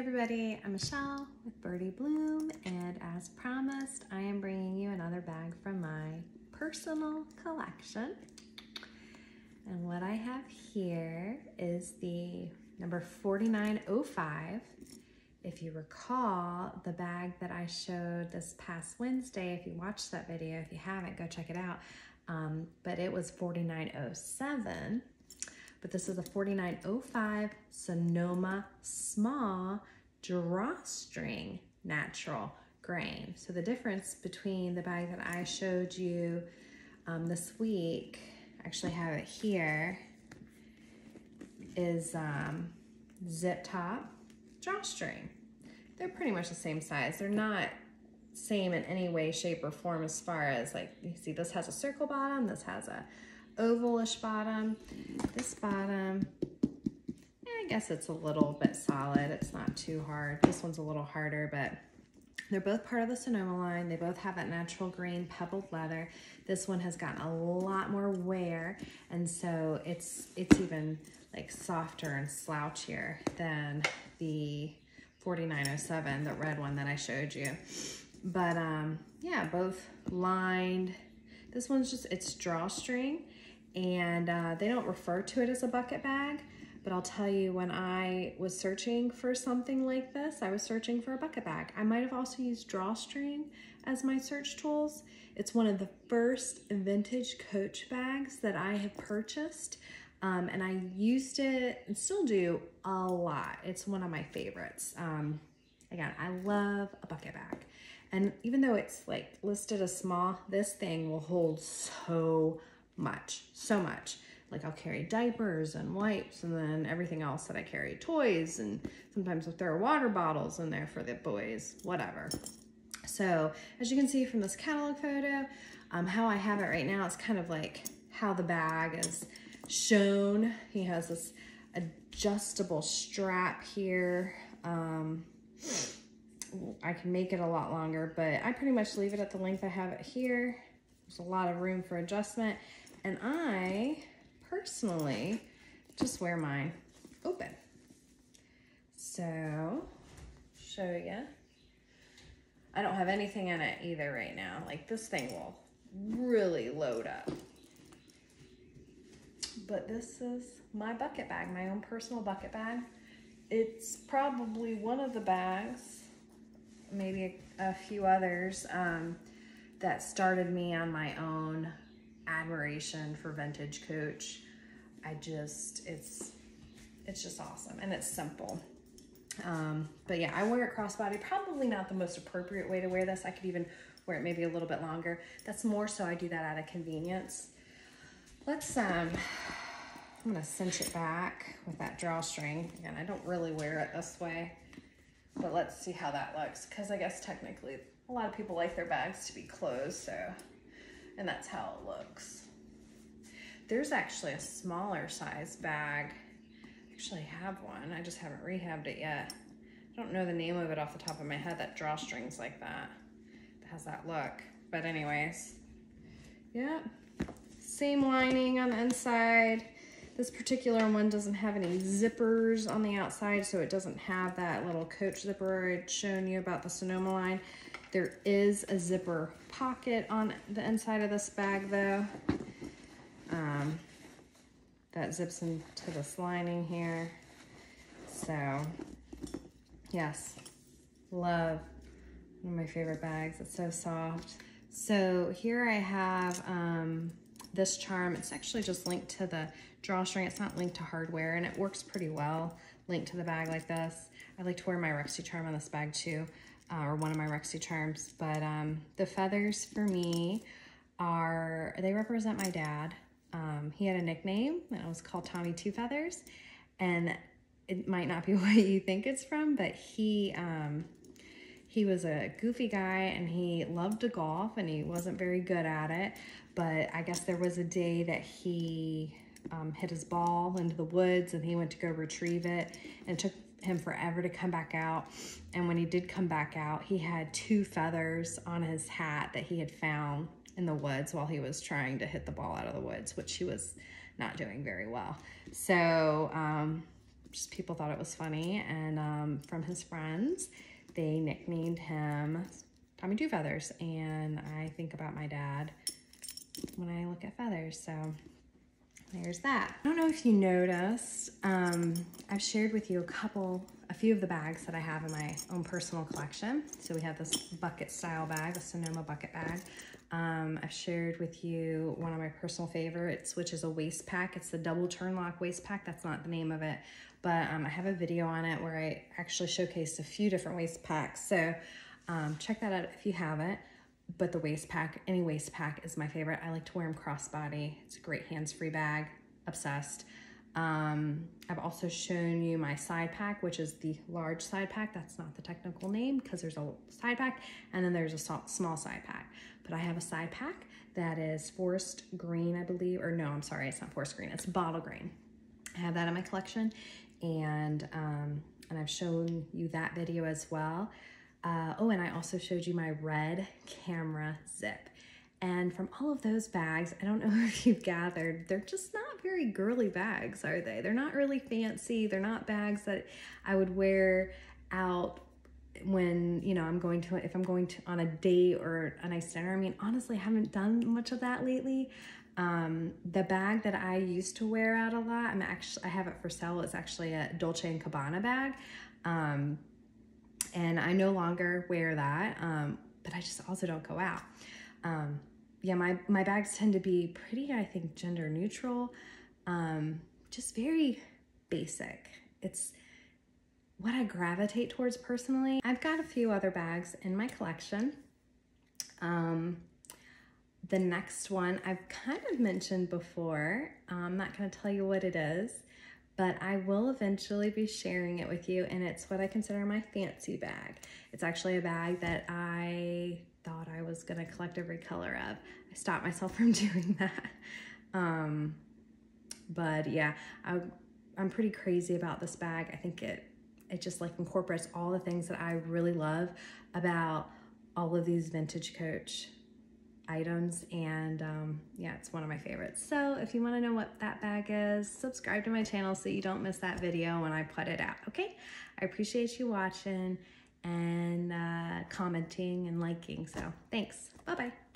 everybody, I'm Michelle with BirdyBloom and as promised I am bringing you another bag from my personal collection. And what I have here is the number 4905 if you recall the bag that I showed this past Wednesday if you watched that video if you haven't go check it out. Um, but it was 4907 but this is a 4905 Sonoma Small Drawstring Natural Grain. So the difference between the bag that I showed you um, this week, I actually have it here, is um, zip top drawstring. They're pretty much the same size. They're not same in any way, shape, or form as far as like, you see this has a circle bottom, this has a ovalish bottom. This bottom, I guess it's a little bit solid. It's not too hard. This one's a little harder, but they're both part of the Sonoma line. They both have that natural grain pebbled leather. This one has gotten a lot more wear, and so it's it's even like softer and slouchier than the 4907, the red one that I showed you. But um, yeah, both lined. This one's just, it's drawstring and uh, they don't refer to it as a bucket bag, but I'll tell you when I was searching for something like this, I was searching for a bucket bag. I might have also used drawstring as my search tools. It's one of the first vintage Coach bags that I have purchased. Um, and I used it and still do a lot. It's one of my favorites. Um, again, I love a bucket bag. And even though it's like listed as small, this thing will hold so much, so much. Like I'll carry diapers and wipes and then everything else that I carry, toys, and sometimes I'll throw water bottles in there for the boys, whatever. So as you can see from this catalog photo, um, how I have it right now, it's kind of like how the bag is shown. He has this adjustable strap here. Um, I can make it a lot longer, but I pretty much leave it at the length I have it here. There's a lot of room for adjustment. And I personally just wear mine open. So, show you. I don't have anything in it either right now. Like this thing will really load up. But this is my bucket bag, my own personal bucket bag. It's probably one of the bags, maybe a, a few others, um, that started me on my own admiration for vintage coach. I just, it's, it's just awesome and it's simple. Um, but yeah, I wear it crossbody. Probably not the most appropriate way to wear this. I could even wear it maybe a little bit longer. That's more so I do that out of convenience. Let's, um, I'm gonna cinch it back with that drawstring. Again, I don't really wear it this way, but let's see how that looks. Cause I guess technically a lot of people like their bags to be closed, so and that's how it looks. There's actually a smaller size bag. I actually have one, I just haven't rehabbed it yet. I don't know the name of it off the top of my head, that drawstrings like that. It has that look. But anyways, yeah, same lining on the inside. This particular one doesn't have any zippers on the outside, so it doesn't have that little coach zipper I'd shown you about the Sonoma line. There is a zipper pocket on the inside of this bag though. Um, that zips into this lining here. So yes, love one of my favorite bags. It's so soft. So here I have um, this charm. It's actually just linked to the drawstring. It's not linked to hardware and it works pretty well linked to the bag like this. I like to wear my Rexy charm on this bag too uh, or one of my Rexy charms. But um, the feathers for me are, they represent my dad. Um, he had a nickname and it was called Tommy Two Feathers. And it might not be what you think it's from, but he, um, he was a goofy guy and he loved to golf and he wasn't very good at it. But I guess there was a day that he um, hit his ball into the woods and he went to go retrieve it and it took him forever to come back out. And when he did come back out, he had two feathers on his hat that he had found in the woods while he was trying to hit the ball out of the woods, which he was not doing very well. So um, just people thought it was funny. And um, from his friends, they nicknamed him Tommy Two Feathers. And I think about my dad when I look at feathers. So there's that. I don't know if you noticed, um, I've shared with you a couple, a few of the bags that I have in my own personal collection. So we have this bucket style bag, the Sonoma bucket bag. Um, I've shared with you one of my personal favorites, which is a waist pack. It's the double turn lock waist pack. That's not the name of it, but um, I have a video on it where I actually showcased a few different waist packs. So um, check that out if you haven't but the waist pack, any waist pack is my favorite. I like to wear them crossbody. It's a great hands-free bag, obsessed. Um, I've also shown you my side pack, which is the large side pack. That's not the technical name because there's a side pack and then there's a small side pack. But I have a side pack that is forest green, I believe, or no, I'm sorry, it's not forest green, it's bottle green. I have that in my collection and, um, and I've shown you that video as well. Uh, oh, and I also showed you my red camera zip. And from all of those bags, I don't know if you've gathered, they're just not very girly bags, are they? They're not really fancy. They're not bags that I would wear out when, you know, I'm going to, if I'm going to on a date or a nice dinner. I mean, honestly, I haven't done much of that lately. Um, the bag that I used to wear out a lot, I'm actually, I have it for sale. It's actually a Dolce & Gabbana bag. Um, and I no longer wear that, um, but I just also don't go out. Um, yeah, my, my bags tend to be pretty, I think, gender neutral, um, just very basic. It's what I gravitate towards personally. I've got a few other bags in my collection. Um, the next one I've kind of mentioned before. I'm not going to tell you what it is but I will eventually be sharing it with you and it's what I consider my fancy bag. It's actually a bag that I thought I was gonna collect every color of. I stopped myself from doing that. Um, but yeah, I, I'm pretty crazy about this bag. I think it, it just like incorporates all the things that I really love about all of these vintage coach items and um, yeah, it's one of my favorites. So if you wanna know what that bag is, subscribe to my channel so you don't miss that video when I put it out, okay? I appreciate you watching and uh, commenting and liking, so thanks. Bye-bye.